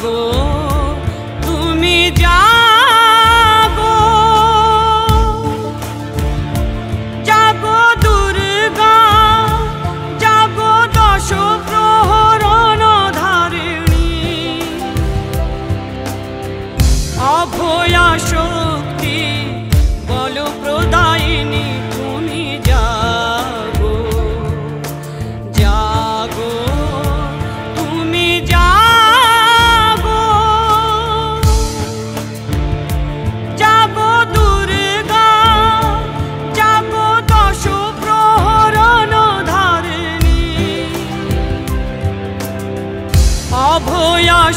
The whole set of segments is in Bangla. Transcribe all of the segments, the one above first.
গো তুমি যাগো যাগো দুর্গা যাগো দশ প্রহরণ ধারিণী। অভয়াশোক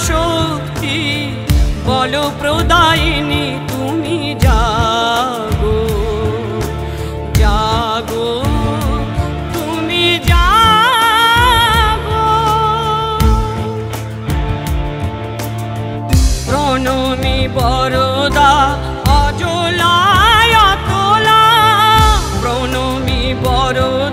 শক্তি বল প্রদায়িনী তুমি জাগো। জাগো তুমি জাগো। প্রণমী বরদা অজলায় তোলা প্রণমী বরদা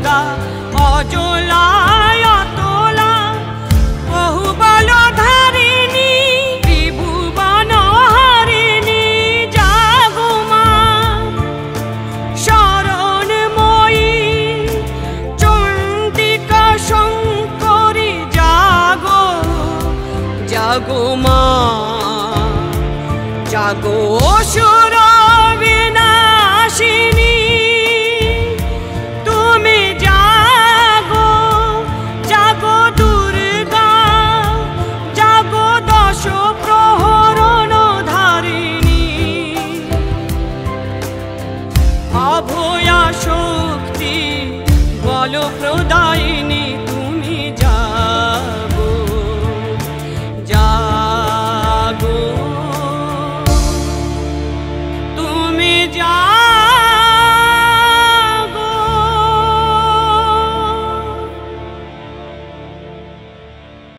জাগো মা জাগো অসুর বিনাশিনী। তুমি ধারিণী। অভয়া শক্তি বল প্রদায়িনী।